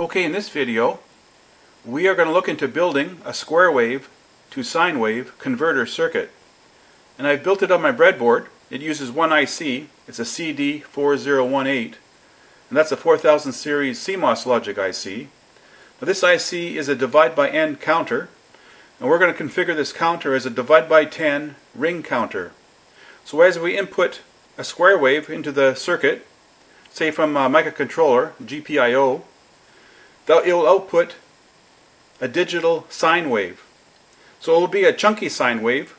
Okay, in this video, we are going to look into building a square wave to sine wave converter circuit. And I've built it on my breadboard. It uses one IC. It's a CD4018. And that's a 4000 series CMOS logic IC. Now this IC is a divide by n counter. And we're going to configure this counter as a divide by 10 ring counter. So as we input a square wave into the circuit, say from a microcontroller, GPIO, it will output a digital sine wave. So it will be a chunky sine wave,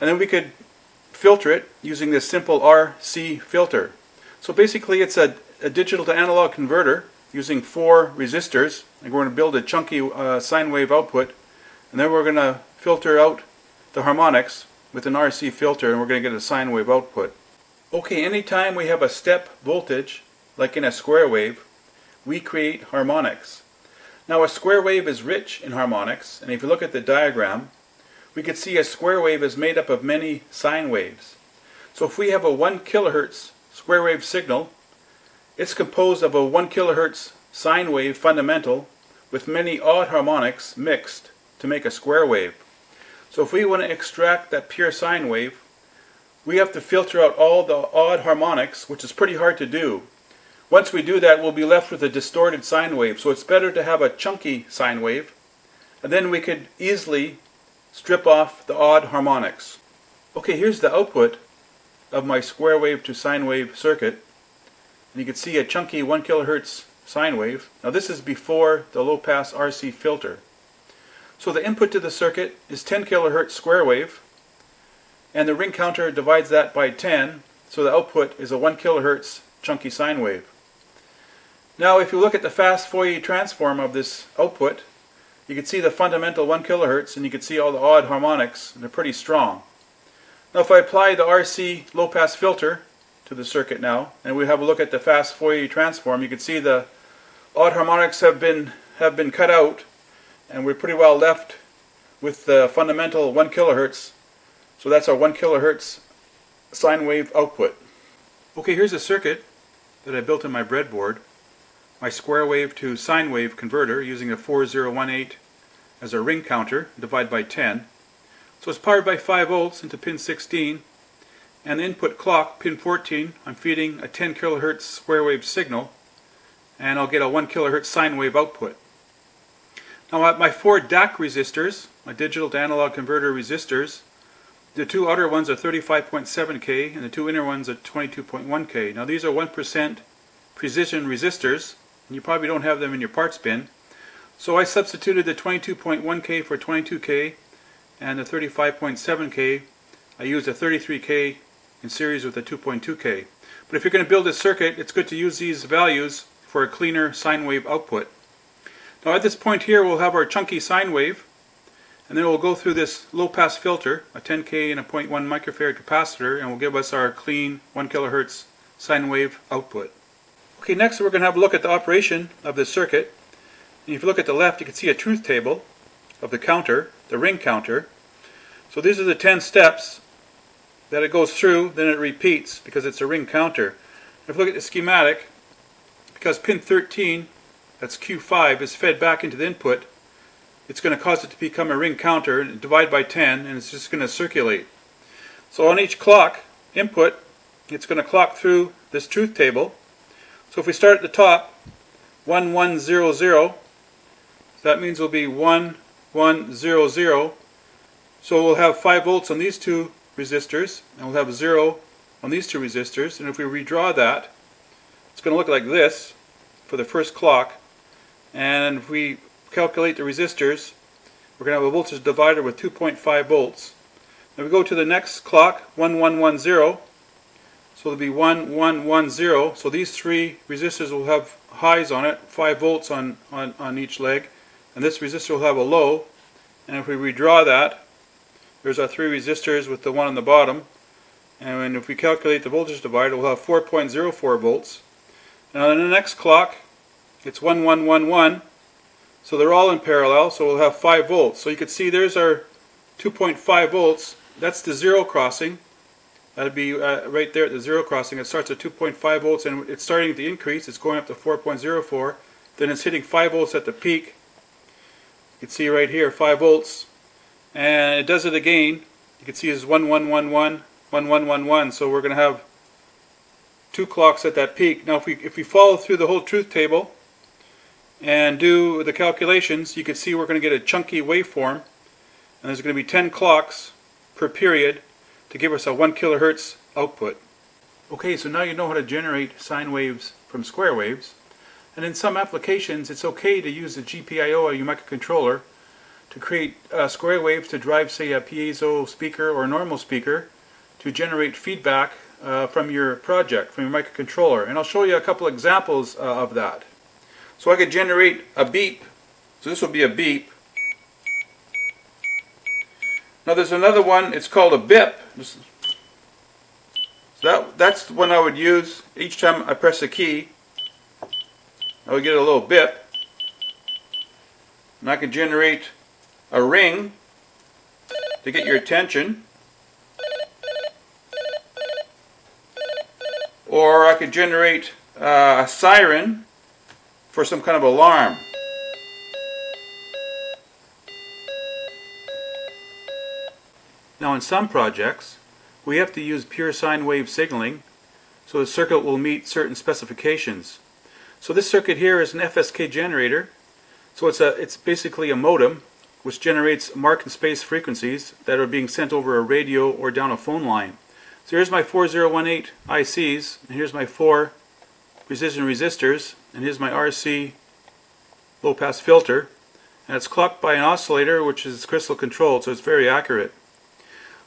and then we could filter it using this simple RC filter. So basically it's a, a digital to analog converter using four resistors, and we're going to build a chunky uh, sine wave output, and then we're going to filter out the harmonics with an RC filter, and we're going to get a sine wave output. Okay, anytime we have a step voltage, like in a square wave, we create harmonics. Now a square wave is rich in harmonics, and if you look at the diagram, we can see a square wave is made up of many sine waves. So if we have a 1 kilohertz square wave signal, it's composed of a 1 kilohertz sine wave fundamental with many odd harmonics mixed to make a square wave. So if we want to extract that pure sine wave, we have to filter out all the odd harmonics, which is pretty hard to do. Once we do that, we'll be left with a distorted sine wave. So it's better to have a chunky sine wave, and then we could easily strip off the odd harmonics. Okay, here's the output of my square wave to sine wave circuit. And you can see a chunky 1 kilohertz sine wave. Now this is before the low pass RC filter. So the input to the circuit is 10 kilohertz square wave, and the ring counter divides that by 10, so the output is a 1 kilohertz chunky sine wave. Now if you look at the fast Fourier transform of this output, you can see the fundamental 1 kilohertz and you can see all the odd harmonics and they're pretty strong. Now if I apply the RC low pass filter to the circuit now and we have a look at the fast Fourier transform, you can see the odd harmonics have been have been cut out and we're pretty well left with the fundamental 1 kilohertz. So that's our 1 kilohertz sine wave output. Okay, here's a circuit that I built in my breadboard my square wave to sine wave converter using a 4018 as a ring counter, divide by 10. So it's powered by 5 volts into pin 16, and the input clock, pin 14, I'm feeding a 10 kilohertz square wave signal, and I'll get a 1 kilohertz sine wave output. Now my four DAC resistors, my digital to analog converter resistors, the two outer ones are 35.7K and the two inner ones are 22.1K. Now these are 1% precision resistors, you probably don't have them in your parts bin. So I substituted the 22.1K for 22K and the 35.7K. I used a 33K in series with a 2.2K. But if you're going to build a circuit, it's good to use these values for a cleaner sine wave output. Now at this point here, we'll have our chunky sine wave, and then we'll go through this low pass filter, a 10K and a 0.1 microfarad capacitor, and will give us our clean 1 kilohertz sine wave output. Okay, next we're going to have a look at the operation of this circuit. And if you look at the left, you can see a truth table of the counter, the ring counter. So these are the 10 steps that it goes through, then it repeats because it's a ring counter. If you look at the schematic, because pin 13, that's Q5, is fed back into the input, it's going to cause it to become a ring counter, and divide by 10, and it's just going to circulate. So on each clock input, it's going to clock through this truth table, so if we start at the top, 1100, that means it'll be 1100. So we'll have 5 volts on these two resistors, and we'll have 0 on these two resistors. And if we redraw that, it's going to look like this for the first clock. And if we calculate the resistors, we're going to have a voltage divider with 2.5 volts. Now we go to the next clock, 1110. So it'll be 1, 1, 1, 0. So these three resistors will have highs on it, 5 volts on, on, on each leg. And this resistor will have a low. And if we redraw that, there's our three resistors with the one on the bottom. And if we calculate the voltage divider, we'll have 4.04 volts. And on the next clock, it's 1111. So they're all in parallel, so we'll have 5 volts. So you can see there's our 2.5 volts. That's the zero crossing. That'd be uh, right there at the zero crossing. It starts at 2.5 volts and it's starting to increase. It's going up to 4.04. then it's hitting 5 volts at the peak. You can see right here 5 volts and it does it again. You can see it's 1111 1111 so we're going to have two clocks at that peak. Now if we if we follow through the whole truth table and do the calculations you can see we're going to get a chunky waveform and there's going to be 10 clocks per period to give us a 1 kilohertz output. Okay, so now you know how to generate sine waves from square waves. And in some applications, it's okay to use the GPIO or your microcontroller to create uh, square waves to drive, say, a piezo speaker or a normal speaker to generate feedback uh, from your project, from your microcontroller. And I'll show you a couple examples uh, of that. So I could generate a beep. So this will be a beep. Now there's another one, it's called a bip. So that, that's the one I would use each time I press a key. I would get a little bip. And I could generate a ring to get your attention. Or I could generate uh, a siren for some kind of alarm. Now in some projects, we have to use pure sine wave signaling so the circuit will meet certain specifications. So this circuit here is an FSK generator. So it's a it's basically a modem which generates mark and space frequencies that are being sent over a radio or down a phone line. So here's my 4018 ICs, and here's my four precision resistors, and here's my RC low pass filter. And it's clocked by an oscillator which is crystal controlled, so it's very accurate.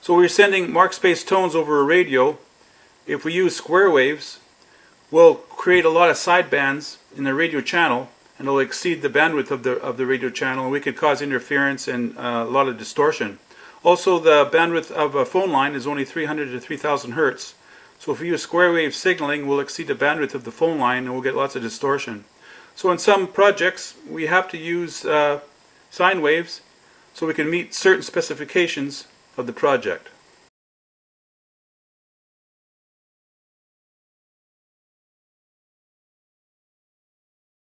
So we're sending mark space tones over a radio. If we use square waves, we'll create a lot of sidebands in the radio channel and it'll exceed the bandwidth of the of the radio channel and we could cause interference and uh, a lot of distortion. Also the bandwidth of a phone line is only 300 to 3000 hertz. So if we use square wave signaling, we'll exceed the bandwidth of the phone line and we'll get lots of distortion. So in some projects, we have to use uh, sine waves so we can meet certain specifications of the project.